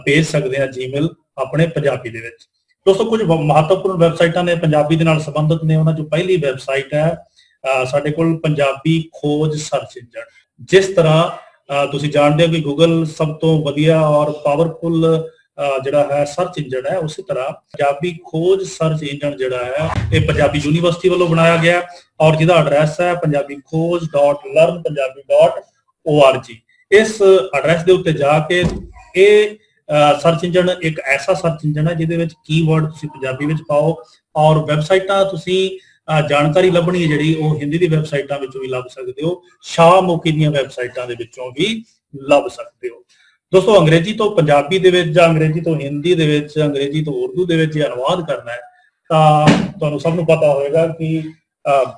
ਭੇਜ ਸਕਦੇ ਹਾਂ ਜੀਮੇਲ ਆਪਣੇ ਪੰਜਾਬੀ ਦੇ ਵਿੱਚ। ਦੋਸਤੋ, ਕੁਝ ਮਹੱਤਵਪੂਰਨ ਵੈਬਸਾਈਟਾਂ ਨੇ ਪੰਜਾਬੀ ਦੇ ਨਾਲ ਸੰਬੰਧਿਤ ਨੇ। ਉਹਨਾਂ ਚੋਂ ਪਹਿਲੀ ਵੈਬਸਾਈਟ ਹੈ ਸਾਡੇ ਕੋਲ ਪੰਜਾਬੀ ਖੋਜ ਸਰਚ ਇੰਜਨ ਜਿਸ ਤਰ੍ਹਾਂ ਤੁਸੀਂ ਜਾਣਦੇ ਹੋ ਕਿ ਗੂਗਲ ਸਭ ਤੋਂ ਵਧੀਆ ਔਰ ਪਾਵਰਫੁਲ ਜਿਹੜਾ ਹੈ ਸਰਚ ਇੰਜਨ ਹੈ, ਉਸੇ ਤਰ੍ਹਾਂ ਪੰਜਾਬੀ ਖੋਜ ਸਰਚ ਇੰਜਨ ਜਿਹੜਾ ਹੈ, ਇਹ ਪੰਜਾਬੀ ਯੂਨੀਵਰਸਿਟੀ ਵੱਲੋਂ ਬਣਾਇਆ ਗਿਆ ਔਰ ਜਿਹਦਾ ਐਡਰੈਸ ਹੈ punjabi.khoj.learn.punjabi.org ਇਸ ਐਡਰੈਸ ਦੇ ਉੱਤੇ ਜਾ ਕੇ ਇਹ ਸਰਚ ਇੰਜਨ ਇੱਕ ਐਸਾ ਸਰਚ ਇੰਜਨ ਹੈ ਜਿਹਦੇ ਵਿੱਚ ਕੀਵਰਡ ਤੁਸੀਂ ਪੰਜਾਬੀ ਵਿੱਚ ਪਾਓ ਔਰ ਵੈਬਸਾਈਟਾਂ ਤੁਸੀਂ ਜਾਣਕਾਰੀ ਲੱਭਣੀ ਹੈ ਜਿਹੜੀ, ਉਹ ਹਿੰਦੀ ਦੀ ਵੈਬਸਾਈਟਾਂ ਵਿੱਚੋਂ ਵੀ ਲੱਭ ਸਕਦੇ ਹੋ, ਸ਼ਾਹ ਮੋਕੀ ਦੀਆਂ ਵੈਬਸਾਈਟਾਂ ਦੇ ਵਿੱਚੋਂ ਵੀ ਲੱਭ ਸਕਦੇ ਹੋ। ਦੋਸਤੋ, ਅੰਗਰੇਜ਼ੀ ਤੋਂ ਪੰਜਾਬੀ ਦੇ ਵਿੱਚ ਜਾਂ ਅੰਗਰੇਜ਼ੀ ਤੋਂ ਹਿੰਦੀ ਦੇ ਵਿੱਚ, ਅੰਗਰੇਜ਼ੀ ਤੋਂ ਉਰਦੂ ਦੇ ਵਿੱਚ ਅਨੁਵਾਦ ਕਰਨਾ ਹੈ, ਤਾਂ ਤੁਹਾਨੂੰ ਸਭ ਨੂੰ ਪਤਾ ਹੋਵੇਗਾ ਕਿ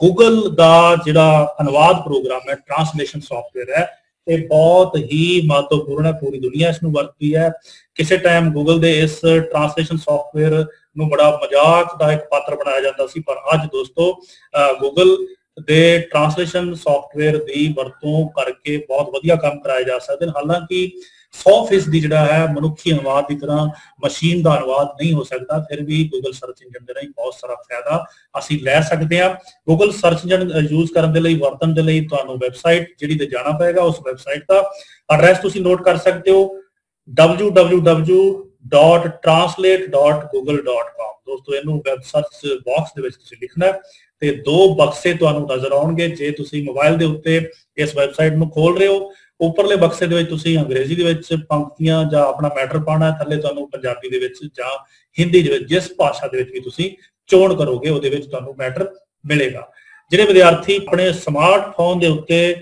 ਗੂਗਲ ਦਾ ਜਿਹੜਾ ਅਨੁਵਾਦ ਪ੍ਰੋਗਰਾਮ ਹੈ ਟ੍ਰਾਂਸਲੇਸ਼ਨ ਸੌਫਟਵੇਅਰ ਹੈ ਇਹ ਬਹੁਤ ਹੀ ਮਹੱਤਵਪੂਰਨ ਹੈ, ਪੂਰੀ ਦੁਨੀਆ ਇਸ ਨੂੰ ਵਰਤਦੀ ਹੈ। ਕਿਸੇ ਟਾਈਮ ਗੂਗਲ ਦੇ ਇਸ ਟ੍ਰਾਂਸਲੇਸ਼ਨ ਸੌਫਟਵੇਅਰ ਨੂੰ ਬੜਾ ਮਜ਼ਾਕ ਦਾ ਇੱਕ ਪਾਤਰ ਬਣਾਇਆ ਜਾਂਦਾ ਸੀ, ਪਰ ਅੱਜ ਦੋਸਤੋ ਗੂਗਲ ਦੇ ਟ੍ਰਾਂਸਲੇਸ਼ਨ ਸੌਫਟਵੇਅਰ ਦੀ ਵਰਤੋਂ ਕਰਕੇ ਬਹੁਤ ਵਧੀਆ ਕੰਮ ਕਰਾਇਆ ਜਾ ਸਕਦੇ ਹਨ ਹਾਲਾਂਕਿ 100% ਜਿਹੜਾ ਹੈ ਮਨੁੱਖੀ ਅਨੁਵਾਦ ਦੀ ਤਰ੍ਹਾਂ ਮਸ਼ੀਨ ਦਾ ਅਨੁਵਾਦ ਨਹੀਂ ਹੋ ਸਕਦਾ, ਫਿਰ ਵੀ ਗੂਗਲ ਸਰਚ ਇੰਜਨ ਦੇ ਰਾਹੀਂ ਬਹੁਤ ਸਾਰਾ ਫਾਇਦਾ ਅਸੀਂ ਲੈ ਸਕਦੇ ਹਾਂ। ਗੂਗਲ ਸਰਚ ਇੰਜਨ ਯੂਜ਼ ਕਰਨ ਦੇ ਲਈ, ਵਰਤਣ ਦੇ ਲਈ ਤੁਹਾਨੂੰ ਵੈਬਸਾਈਟ ਜਿਹੜੀ ਤੇ ਜਾਣਾ ਪਏਗਾ, ਉਸ ਵੈਬਸਾਈਟ ਦਾ ਐਡਰੈਸ ਤੁਸੀਂ ਨੋਟ ਕਰ ਸਕਦੇ ਹੋ। www.translate.google.com ਦੋਸਤੋ, ਇਹਨੂੰ ਵੈਬ ਸਰਚ ਬਾਕਸ ਦੇ ਵਿੱਚ ਤੁਸੀਂ ਲਿਖਣਾ ਹੈ ਤੇ ਦੋ ਬਕਸੇ ਤੁਹਾਨੂੰ ਨਜ਼ਰ ਆਉਣਗੇ। ਜੇ ਤੁਸੀਂ ਮੋਬਾਈਲ ਦੇ ਉੱਤੇ ਇਸ ਵੈਬਸਾਈਟ ਨੂੰ ਖੋਲ ਰਹੇ ਹੋ ਉੱਪਰਲੇ ਬਕਸੇ ਦੇ ਵਿੱਚ ਤੁਸੀਂ ਅੰਗਰੇਜ਼ੀ ਦੇ ਵਿੱਚ ਪੰਕਤੀਆਂ ਜਾਂ ਆਪਣਾ ਮੈਟਰ ਪਾਣਾ ਹੈ ਥੱਲੇ ਤੁਹਾਨੂੰ ਪੰਜਾਬੀ ਦੇ ਵਿੱਚ ਜਾਂ ਹਿੰਦੀ ਦੇ ਵਿੱਚ ਜਿਸ ਭਾਸ਼ਾ ਦੇ ਵਿੱਚ ਵੀ ਤੁਸੀਂ ਚੋਣ ਕਰੋਗੇ, ਉਹਦੇ ਵਿੱਚ ਤੁਹਾਨੂੰ ਮੈਟਰ ਮਿਲੇਗਾ। ਜਿਹੜੇ ਵਿਦਿਆਰਥੀ ਆਪਣੇ ਸਮਾਰਟਫੋਨ ਦੇ ਉੱਤੇ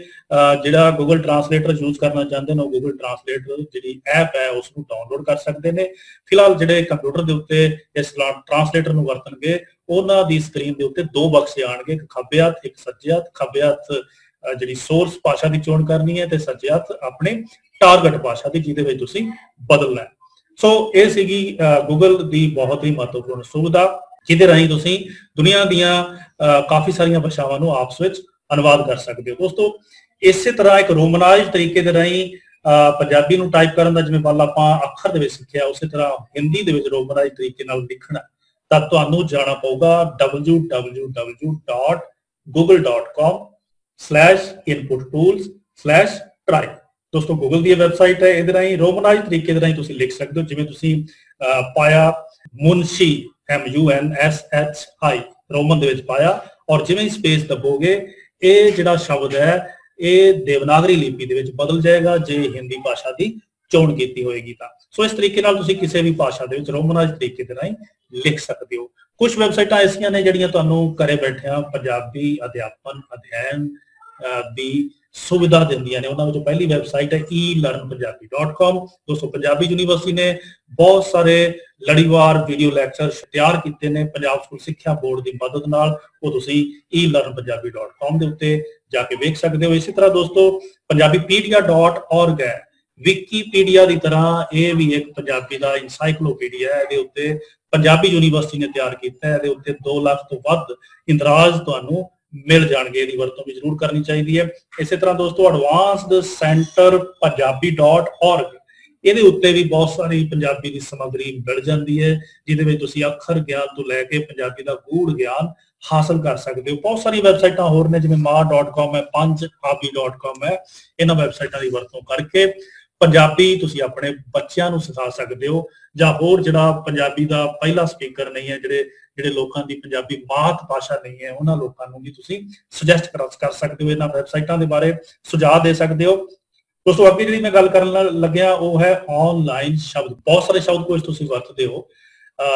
ਜਿਹੜਾ ਗੂਗਲ ਟਰਾਂਸਲੇਟਰ ਯੂਜ਼ ਕਰਨਾ ਚਾਹੁੰਦੇ ਨੇ, ਉਹ ਗੂਗਲ ਟਰਾਂਸਲੇਟਰ ਜਿਹੜੀ ਐਪ ਹੈ ਉਸ ਨੂੰ ਡਾਊਨਲੋਡ ਕਰ ਸਕਦੇ ਨੇ। ਫਿਲਹਾਲ ਜਿਹੜੇ ਕੰਪਿਊਟਰ ਦੇ ਉੱਤੇ ਇਸ ਟਰਾਂਸਲੇਟਰ ਨੂੰ ਵਰਤਣਗੇ, ਉਹਨਾਂ ਦੀ ਸਕਰੀਨ ਦੇ ਉੱਤੇ ਦੋ ਬਕਸੇ ਆਣਗੇ, ਇੱਕ ਖੱਬੇ ਹੱਥ, ਇੱਕ ਸੱਜੇ ਹੱਥ, ਖੱਬੇ ਹੱਥ ਜਿਹੜੀ ਸੋਰਸ ਭਾਸ਼ਾ ਦੀ ਚੋਣ ਕਰਨੀ ਹੈ ਤੇ ਸੱਜੇ ਹੱਥ ਆਪਣੇ ਟਾਰਗੇਟ ਭਾਸ਼ਾ ਦੀ, ਜਿਹਦੇ ਵਿੱਚ ਤੁਸੀਂ ਬਦਲਣਾ ਹੈ। ਸੋ ਇਹ ਸੀਗੀ ਗੂਗਲ ਦੀ ਬਹੁਤ ਹੀ ਮਹੱਤਵਪੂਰਨ ਸੁਵਿਧਾ, ਜਿਹਦੇ ਰਾਹੀਂ ਤੁਸੀਂ ਦੁਨੀਆ ਦੀਆਂ ਕਾਫੀ ਸਾਰੀਆਂ ਭਾਸ਼ਾਵਾਂ ਨੂੰ ਆਪਸ ਵਿੱਚ ਅਨੁਵਾਦ ਕਰ ਸਕਦੇ ਹੋ। ਦੋਸਤੋ, ਇਸੇ ਤਰ੍ਹਾਂ ਇੱਕ ਰੋਮਨਾਈਜ਼ ਤਰੀਕੇ ਦੇ ਰਾਹੀਂ ਪੰਜਾਬੀ ਨੂੰ ਟਾਈਪ ਕਰਨ ਦਾ, ਜਿਵੇਂ ਵੱਲ ਆਪਾਂ ਅੱਖਰ ਦੇ ਵਿੱਚ ਸਿੱਖਿਆ, ਉਸੇ ਤਰ੍ਹਾਂ ਹਿੰਦੀ ਦੇ ਵਿੱਚ ਰੋਮਨਾਈਜ਼ ਤਰੀਕੇ ਨਾਲ ਲਿਖਣਾ, ਤਾਂ ਤੁਹਾਨੂੰ ਜਾਣਾ ਪਊਗਾ www.google.com/inputtools/try ਦੋਸਤੋ ਗੂਗਲ ਦੀ ਵੈਬਸਾਈਟ ਹੈ, ਇਹਦੇ ਰਾਹੀਂ ਰੋਮਨਾਈਜ਼ ਤਰੀਕੇ ਦੇ ਰਾਹੀਂ ਤੁਸੀਂ ਲਿਖ ਸਕਦੇ ਹੋ, ਜਿਵੇਂ ਤੁਸੀਂ ਪਾਇਆ Munshi, M U N S H I, Roman ਦੇ ਵਿੱਚ ਪਾਇਆ, ਔਰ ਜਿਵੇਂ ਹੀ ਸਪੇਸ ਦਬੋਗੇ, ਇਹ ਜਿਹੜਾ ਸ਼ਬਦ ਹੈ, ਇਹ ਦੇਵਨਾਗਰੀ ਲਿਪੀ ਦੇ ਵਿੱਚ ਬਦਲ ਜਾਏਗਾ, ਜੇ ਹਿੰਦੀ ਭਾਸ਼ਾ ਦੀ ਚੋਣ ਕੀਤੀ ਹੋਏਗੀ ਤਾਂ। ਸੋ ਇਸ ਤਰੀਕੇ ਨਾਲ ਤੁਸੀਂ ਕਿਸੇ ਵੀ ਭਾਸ਼ਾ ਦੇ ਵਿੱਚ ਰੋਮਨਾਈਜ਼ ਤਰੀਕੇ ਦੇ ਰਾਹੀਂ ਲਿਖ ਸਕਦੇ ਹੋ। ਕੁਝ ਵੈਬਸਾਈਟਾਂ ਐਸੀਆਂ ਨੇ ਜਿਹੜੀਆਂ ਤੁਹਾਨੂੰ ਘਰੇ ਬੈਠਿਆਂ ਪੰਜਾਬੀ ਅਧਿਆਪਨ, ਅਧਿਐਨ ਦੀ ਸੁਵਿਧਾ ਦਿੰਦੀਆਂ ਨੇ। ਉਹਨਾਂ ਵਿੱਚੋਂ ਪਹਿਲੀ ਵੈਬਸਾਈਟ ਹੈ elearnpunjabi.com ਦੋਸਤੋ, ਪੰਜਾਬੀ ਯੂਨੀਵਰਸਿਟੀ ਨੇ ਬਹੁਤ ਸਾਰੇ ਲੜੀਵਾਰ ਵੀਡੀਓ ਲੈਕਚਰ ਤਿਆਰ ਕੀਤੇ ਨੇ ਪੰਜਾਬ ਸਕੂਲ ਸਿੱਖਿਆ ਬੋਰਡ ਦੀ ਮਦਦ ਨਾਲ। ਉਹ ਤੁਸੀਂ elearnpunjabi.com ਦੇ ਉੱਤੇ ਜਾ ਕੇ ਵੇਖ ਸਕਦੇ ਹੋ। ਇਸੇ ਤਰ੍ਹਾਂ ਦੋਸਤੋ ਪੰਜਾਬੀpedia.org ਹੈ। ਵਿਕੀਪੀਡੀਆ ਦੀ ਤਰ੍ਹਾਂ ਇਹ ਵੀ ਇੱਕ ਪੰਜਾਬੀ ਦਾ ਇਨਸਾਈਕਲੋਪੀਡੀਆ ਹੈ। ਇਹਦੇ ਉੱਤੇ ਪੰਜਾਬੀ ਯੂਨੀਵਰਸਿਟੀ ਨੇ ਤਿਆਰ ਕੀਤਾ ਹੈ। ਇਹਦੇ ਉੱਤੇ 2 ਲੱਖ ਤੋਂ ਵੱਧ ਇੰਦਰਾਜ ਤੁਹਾਨੂੰ ਮਿਲ ਜਾਣਗੇ, ਇਹਦੀ ਵਰਤੋਂ ਵੀ ਜ਼ਰੂਰ ਕਰਨੀ ਚਾਹੀਦੀ ਹੈ। ਇਸੇ ਤਰ੍ਹਾਂ ਦੋਸਤੋ ਐਡਵਾਂਸਡ ਸੈਂਟਰ ਪੰਜਾਬੀ.org ਇਹਦੇ ਉੱਤੇ ਵੀ ਬਹੁਤ ਸਾਰੀ ਪੰਜਾਬੀ ਦੀ ਸਮੱਗਰੀ ਮਿਲ ਜਾਂਦੀ ਹੈ, ਜਿਹਦੇ ਵਿੱਚ ਤੁਸੀਂ ਅੱਖਰ ਗਿਆਨ ਤੋਂ ਲੈ ਕੇ ਪੰਜਾਬੀ ਦਾ ਗੂੜ ਗਿਆਨ ਹਾਸਲ ਕਰ ਸਕਦੇ ਹੋ। ਬਹੁਤ ਸਾਰੀ ਵੈਬਸਾਈਟਾਂ ਹੋਰ ਨੇ, ਜਿਵੇਂ ma.com ਹੈ panjabi.com ਹੈ, ਇਹਨਾਂ ਵੈਬਸਾਈਟਾਂ ਦੀ ਵਰਤੋਂ ਕਰਕੇ ਪੰਜਾਬੀ ਤੁਸੀਂ ਆਪਣੇ ਬੱਚਿਆਂ ਨੂੰ ਸਿਖਾ ਸਕਦੇ ਹੋ, ਜਾਂ ਹੋਰ ਜਿਹੜਾ ਪੰਜਾਬੀ ਦਾ ਪਹਿਲਾ ਸਪੀਕਰ ਨਹੀਂ ਹੈ, ਜਿਹੜੇ ਜਿਹੜੇ ਲੋਕਾਂ ਦੀ ਪੰਜਾਬੀ ਮਾਤ ਭਾਸ਼ਾ ਨਹੀਂ ਹੈ, ਉਹਨਾਂ ਲੋਕਾਂ ਨੂੰ ਵੀ ਤੁਸੀਂ ਸੁਜੈਸਟ ਕਰ ਸਕਦੇ ਹੋ ਇਹਨਾਂ ਵੈਬਸਾਈਟਾਂ ਦੇ ਬਾਰੇ, ਸੁਝਾਅ ਦੇ ਸਕਦੇ ਹੋ। ਦੋਸਤੋ ਅੱਗੇ ਜਿਹੜੀ ਮੈਂ ਗੱਲ ਕਰਨ ਲੱਗਿਆ, ਉਹ ਹੈ ਆਨਲਾਈਨ ਸ਼ਬਦ। ਬਹੁਤ ਸਾਰੇ ਸ਼ਬਦ ਕੋਸ਼ ਤੁਸੀਂ ਵਰਤਦੇ ਹੋ।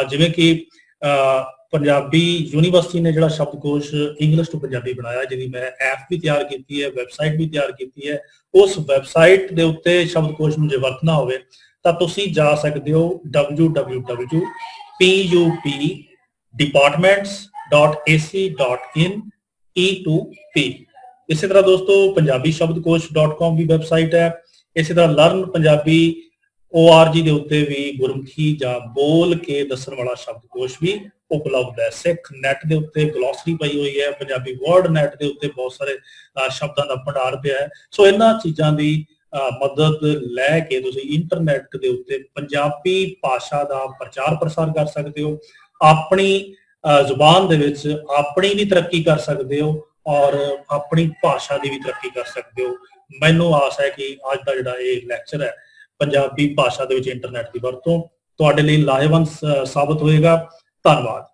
ਜਿਵੇਂ ਕਿ ਪੰਜਾਬੀ ਯੂਨੀਵਰਸਿਟੀ ਨੇ ਜਿਹੜਾ ਸ਼ਬਦਕੋਸ਼ ਇੰਗਲਿਸ਼ ਤੋਂ ਪੰਜਾਬੀ ਬਣਾਇਆ, ਜਿਹਦੀ ਮੈਂ ਐਪ ਵੀ ਤਿਆਰ ਕੀਤੀ ਹੈ ਵੈਬਸਾਈਟ ਵੀ ਤਿਆਰ ਕੀਤੀ ਹੈ, ਉਸ ਵੈਬਸਾਈਟ ਦੇ ਉੱਤੇ ਸ਼ਬਦਕੋਸ਼ ਨੂੰ ਜੇ ਵਰਤਣਾ ਹੋਵੇ, ਤਾਂ ਤੁਸੀਂ ਜਾ ਸਕਦੇ ਹੋ www.pupdepartments.ac.in e2p ਇਸੇ ਤਰ੍ਹਾਂ ਦੋਸਤੋ, ਪੰਜਾਬੀ ਸ਼ਬਦਕੋਸ਼.com ਵੀ ਵੈਬਸਾਈਟ ਹੈ। ਇਸੇ ਤਰ੍ਹਾਂ ਲਰਨ ਪੰਜਾਬੀ ORG ਦੇ ਉੱਤੇ ਵੀ ਗੁਰਮੁਖੀ ਜਾਂ ਬੋਲ ਕੇ ਦੱਸਣ ਵਾਲਾ ਸ਼ਬਦਕੋਸ਼ ਵੀ ਉਪਲਬਧ ਹੈ। ਸਿੱਖ ਨੈਟ ਦੇ ਉੱਤੇ ਗਲੋਸਰੀ ਪਈ ਹੋਈ ਹੈ। ਪੰਜਾਬੀ ਵਰਡ ਨੈਟ ਦੇ ਉੱਤੇ ਬਹੁਤ ਸਾਰੇ ਸ਼ਬਦਾਂ ਦਾ ਭੰਡਾਰ ਪਿਆ ਹੈ। ਸੋ ਇਹਨਾਂ ਚੀਜ਼ਾਂ ਦੀ ਮਦਦ ਲੈ ਕੇ ਤੁਸੀਂ ਇੰਟਰਨੈਟ ਦੇ ਉੱਤੇ ਪੰਜਾਬੀ ਭਾਸ਼ਾ ਦਾ ਪ੍ਰਚਾਰ ਪ੍ਰਸਾਰ ਕਰ ਸਕਦੇ ਹੋ। ਆਪਣੀ ਜ਼ੁਬਾਨ ਦੇ ਵਿੱਚ ਆਪਣੀ ਵੀ ਤਰੱਕੀ ਕਰ ਸਕਦੇ ਹੋ ਔਰ ਆਪਣੀ ਭਾਸ਼ਾ ਦੀ ਵੀ ਤਰੱਕੀ ਕਰ ਸਕਦੇ ਹੋ। ਮੈਨੂੰ ਆਸ ਹੈ ਕਿ ਅੱਜ ਦਾ ਜਿਹੜਾ ਇਹ ਲੈਕਚਰ ਹੈ, ਪੰਜਾਬੀ ਭਾਸ਼ਾ ਦੇ ਵਿੱਚ ਇੰਟਰਨੈਟ ਦੀ ਵਰਤੋਂ ਤੁਹਾਡੇ ਲਈ ਲਾਹੇਵੰਦ ਸਾਬਤ ਹੋਏਗਾ। ਧੰਨਵਾਦ।